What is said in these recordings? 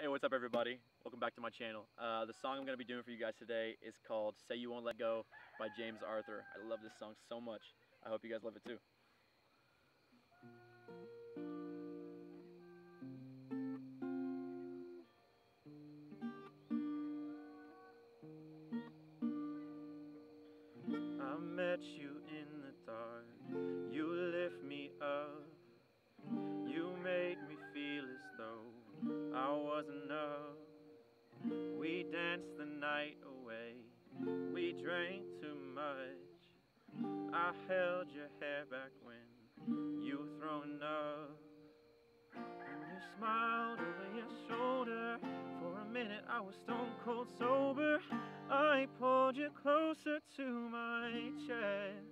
Hey, what's up everybody? Welcome back to my channel. Uh, the song I'm going to be doing for you guys today is called Say You Won't Let Go by James Arthur. I love this song so much. I hope you guys love it too. Drank too much. I held your hair back when you were throwing up. And you smiled over your shoulder. For a minute, I was stone cold sober. I pulled you closer to my chest.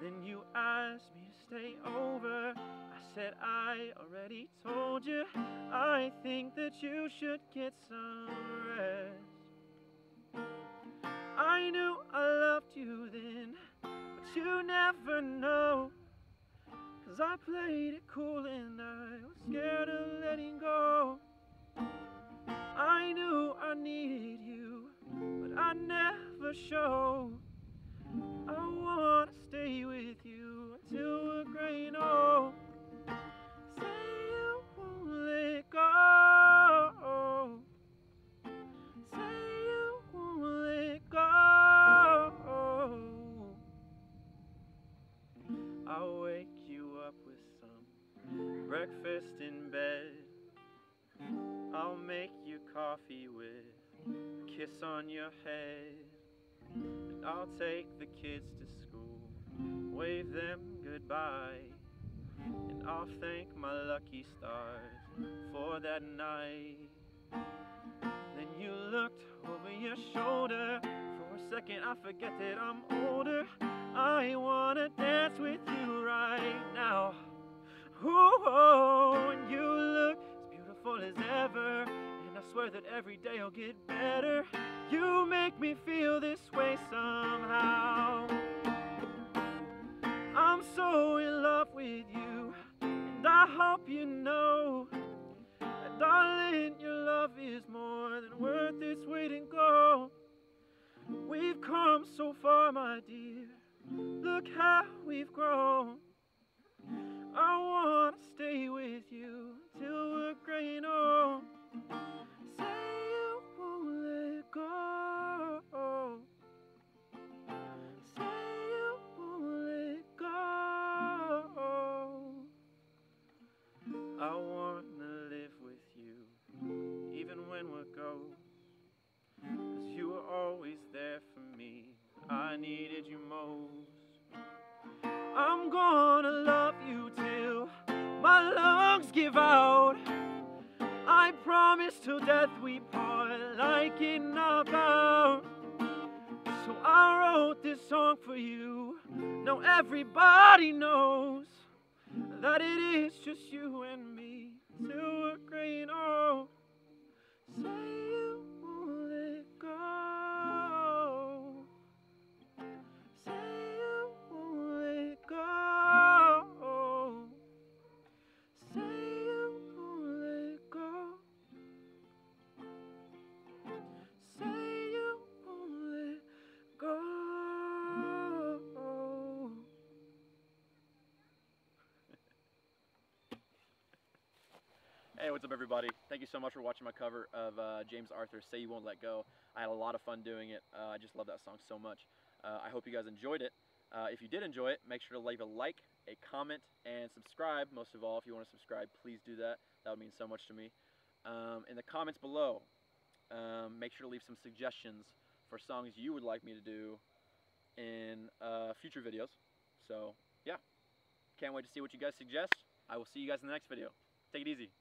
Then you asked me to stay over. I said, I already told you. I think that you should get some rest. I knew I loved you then, but you never know. Cause I played it cool and I was scared of letting go. I knew I needed you, but I never showed. Breakfast in bed. I'll make you coffee with a kiss on your head. And I'll take the kids to school, wave them goodbye. And I'll thank my lucky stars for that night. Then you looked over your shoulder. For a second, I forget that I'm older. As ever. And I swear that every day I'll get better. You make me feel this way somehow. I'm so in love with you, and I hope you know. that, Darling, your love is more than worth its weight in gold. We've come so far, my dear. Look how we've grown. I wanna live with you, even when we're gone. Cause you were always there for me. I needed you most. I'm gonna love you till my lungs give out. I promise till death we part like in our vow. So I wrote this song for you. Now everybody knows that it is just you and me till we're and old. Say Hey, what's up, everybody? Thank you so much for watching my cover of uh, James Arthur's Say You Won't Let Go. I had a lot of fun doing it. Uh, I just love that song so much. Uh, I hope you guys enjoyed it. Uh, if you did enjoy it, make sure to leave a like, a comment, and subscribe. Most of all, if you want to subscribe, please do that. That would mean so much to me. Um, in the comments below, um, make sure to leave some suggestions for songs you would like me to do in uh, future videos. So, yeah. Can't wait to see what you guys suggest. I will see you guys in the next video. Take it easy.